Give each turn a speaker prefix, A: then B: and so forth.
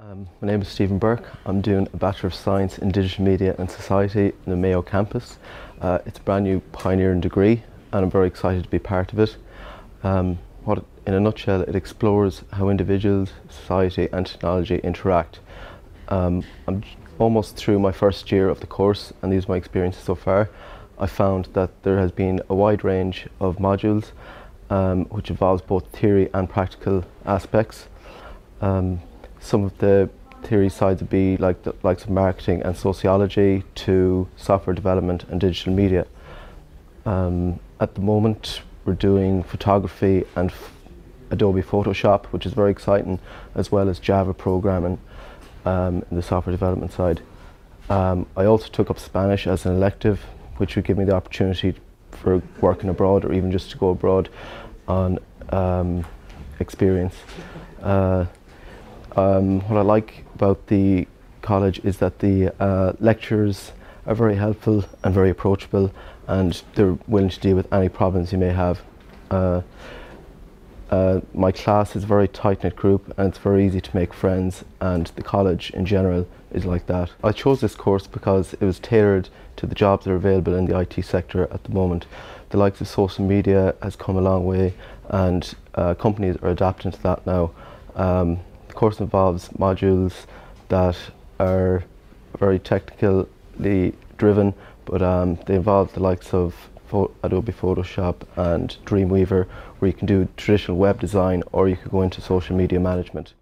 A: Um, my name is Stephen Burke. I'm doing a Bachelor of Science in Digital Media and Society in the Mayo campus. Uh, it's a brand new pioneering degree and I'm very excited to be part of it. Um, what, in a nutshell, it explores how individuals, society and technology interact. Um, I'm almost through my first year of the course and these are my experiences so far. I found that there has been a wide range of modules um, which involves both theory and practical aspects. Um, some of the theory sides would be like the likes of marketing and sociology to software development and digital media. Um, at the moment, we're doing photography and Adobe Photoshop, which is very exciting, as well as Java programming um, in the software development side. Um, I also took up Spanish as an elective, which would give me the opportunity for working abroad or even just to go abroad on um, experience. Uh, um, what I like about the college is that the uh, lecturers are very helpful and very approachable and they're willing to deal with any problems you may have. Uh, uh, my class is a very tight-knit group and it's very easy to make friends and the college in general is like that. I chose this course because it was tailored to the jobs that are available in the IT sector at the moment. The likes of social media has come a long way and uh, companies are adapting to that now. Um, course involves modules that are very technically driven, but um, they involve the likes of Adobe Photoshop and Dreamweaver, where you can do traditional web design or you could go into social media management.